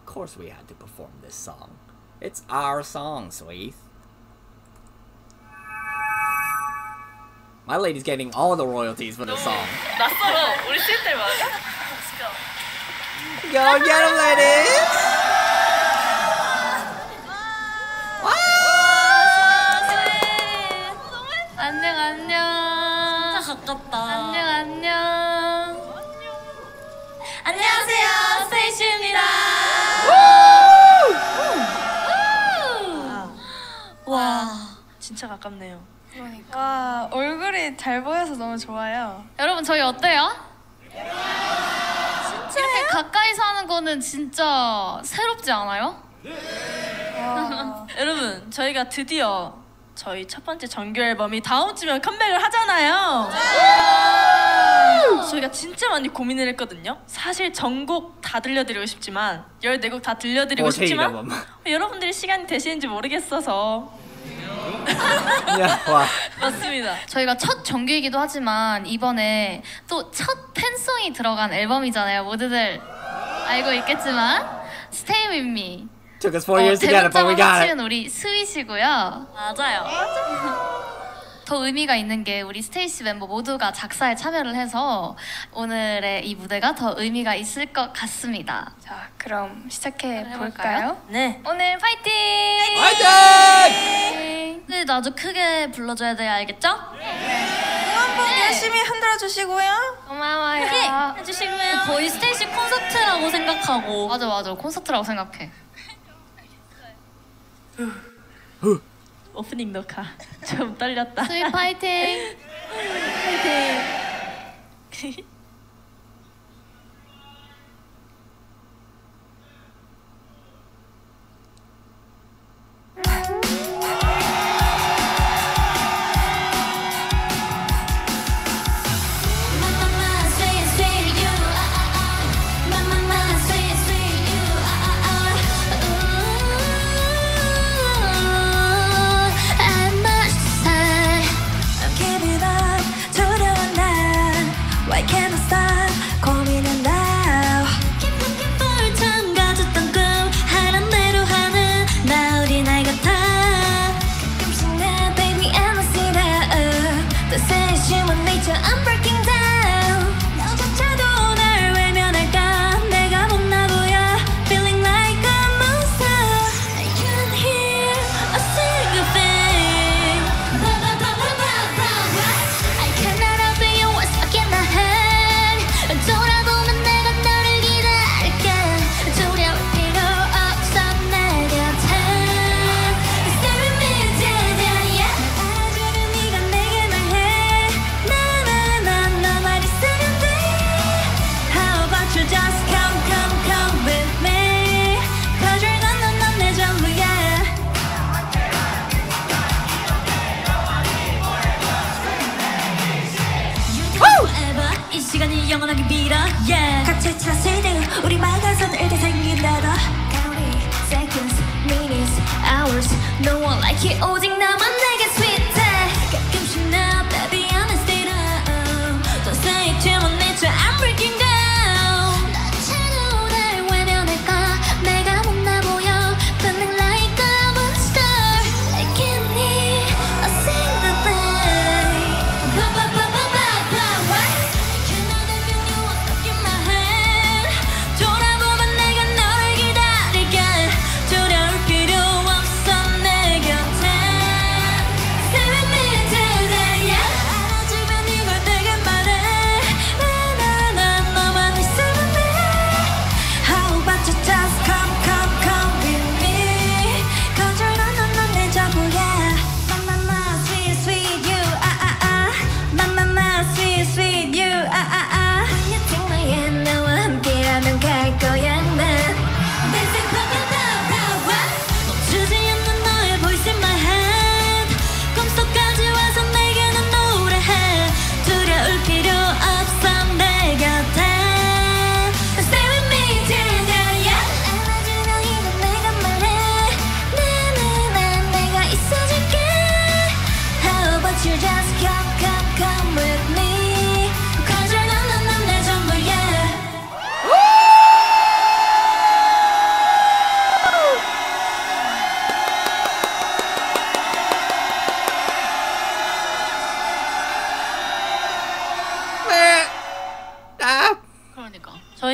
Of course we had to perform this song. It's our song, Sweet. My lady's getting all the royalties for this song. 낯설어. 우리 쓸 때마다. Go get him, ladies! 안녕 안녕. 진짜 가깝다. 안녕 안녕. 안녕하세요. 진짜 가깝네요. 와 얼굴이 잘 보여서 너무 좋아요. 여러분 저희 어때요? 이렇게 가까이서 하는 거는 진짜 새롭지 않아요? 여러분, 저희가 드디어 저희 첫 번째 정규 앨범이 다음 주면 컴백을 하잖아요. 저희가 진짜 많이 고민을 했거든요. 사실 전곡 다 들려드리고 싶지만 14곡 다 들려드리고 어, 싶지만. 여러분들이 시간이 되시는지 모르겠어서 Wow. 맞습니다. 저희가 첫 정규이기도 하지만 이번에 또 첫 팬송이 들어간 앨범이잖아요. 모두들 알고 있겠지만 Stay With Me. Took us four years to get it, but we got it. 우리 스윗이고요. 맞아요. 더 의미가 있는 게 우리 스테이시 멤버 모두가 작사에 참여를 해서 오늘의 이 무대가 더 의미가 있을 것 같습니다. 자 그럼 시작해? 볼까요? 네. 오늘 파이팅! 근데 나도 크게 불러줘야 돼, 알겠죠? 한번 열심히 흔들어 주시고요. 고마워요. 해주시면 거의 스테이시 콘서트라고 생각하고 맞아 맞아 콘서트라고 생각해. 오프닝 녹화 좀 떨렸다. 스윗 파이팅! Why 영원하게 빌어 yeah 각자의 차세대 우리 막아서는 일대 생긴다도 Counting seconds, minutes, hours No one like it 오직 나만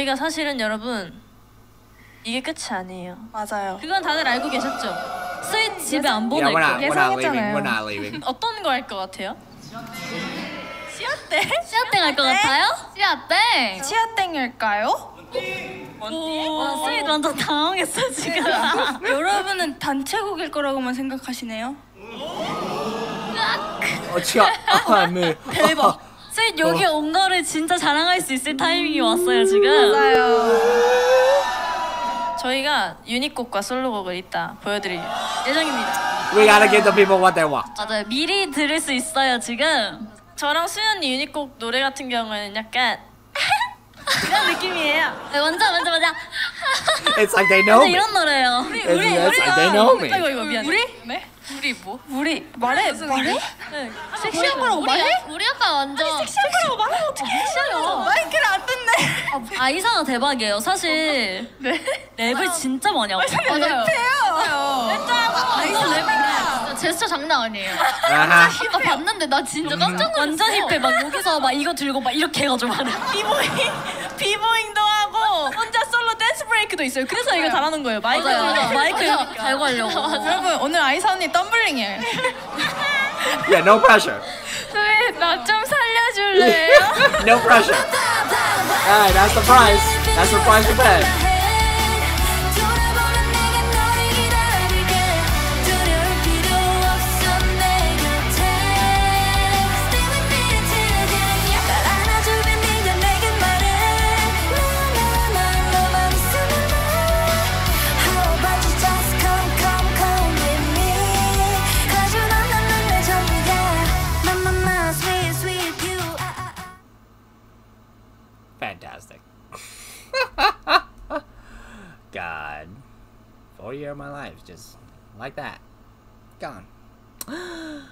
저희가 사실은 여러분 이게 끝이 아니에요. 맞아요. 그건 다들 알고 계셨죠? 스윗 집에 안 보낼 we're not. 거. We're not leaving. We're not leaving. 어떤 거 할 것 같아요? 시어때? 씨앗땡 할 것 같아요? 씨앗땡. 치아땡일까요? 오, 스윗 완전 당황했어 지금. 여러분은 단체곡일 거라고만 생각하시네요. 어, 치아. 아, 네. 대박. 스윗 여기 온 거를 진짜 자랑할 수 있을 타이밍이 왔어요 지금. 맞아요. 저희가 유닛곡과 솔로곡을 이따 보여드릴 예정입니다. We gotta give the people what they want. 맞아요. 미리 들을 수 있어요 지금. 저랑 수연 언니 유닛곡 노래 같은 경우에는 약간 이런 느낌이에요. 네, 먼저 먼저 먼저. It's like they know me. 이런 노래예요. 우리 It's, it's like they know me. 이거 이거 미안. 우리? 네? 우리 뭐? 우리 말해 말해? 네. 섹시한 거라고 말해? 우리 약간 완전 섹시한 거라고 말하면 어떡해? 섹시해요. 마이크를 안 듣네. 아 이상아 대박이에요. 사실 네? 랩을 진짜 많이 하고. 맞아요. 아, 이거 랩. 진짜 제스처 장난 아니에요. 아하. 나 봤는데 나 진짜 깜짝 놀랐어. 완전 hip해 막 여기서 막 이거 들고 막 이렇게 해가지고 막 b-boying b-boying도 하고 혼자 솔로 댄스 브레이크도 있어요. 그래서 이거 잘하는 거예요. 마이크 맞아요. 마이크. 달고 하려고. 여러분 오늘 아이사 언니 덤블링이에요. Yeah, no pressure. 나좀 살려줄래요? no pressure. Alright, that's the price. That's the price to pay. Fantastic. God. Four year of my life, just like that. Gone.